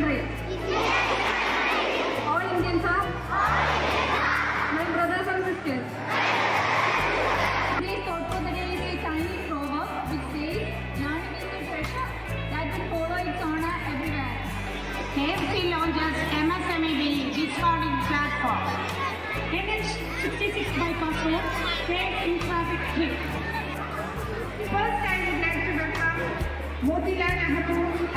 country? All Indians are? My brothers and sisters. Today's thought for the day is a Chinese proverb which says, learning is a treasure that will follow its owner everywhere. KFC launches MSME bill discounting platform. Indian 66 bypass road, train in traffic hit. First, I would like to welcome Motilal Nehru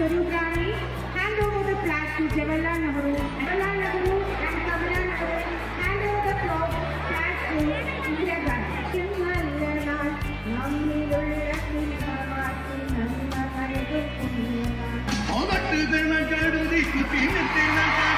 Swaroop Rani hand over the flag to Jawaharlal Nehru. Jawaharlal Nehru and Kamala Nehru hand over the flag, to Indira Gandhi. Oh, but they're not going to do this.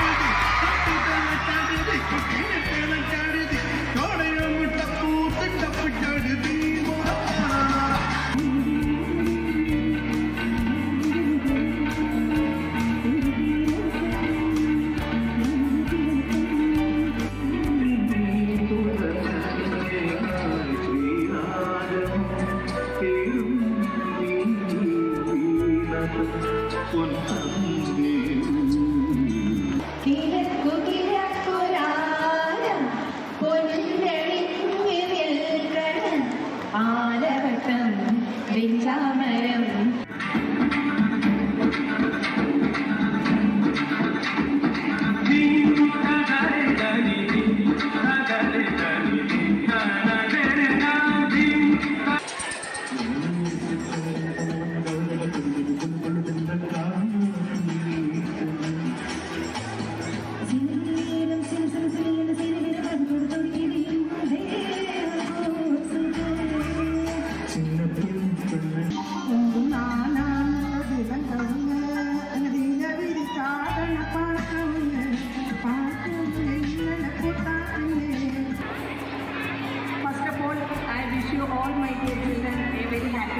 കാലഘട്ടം വെഞ്ചാമരം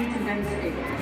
and condensate.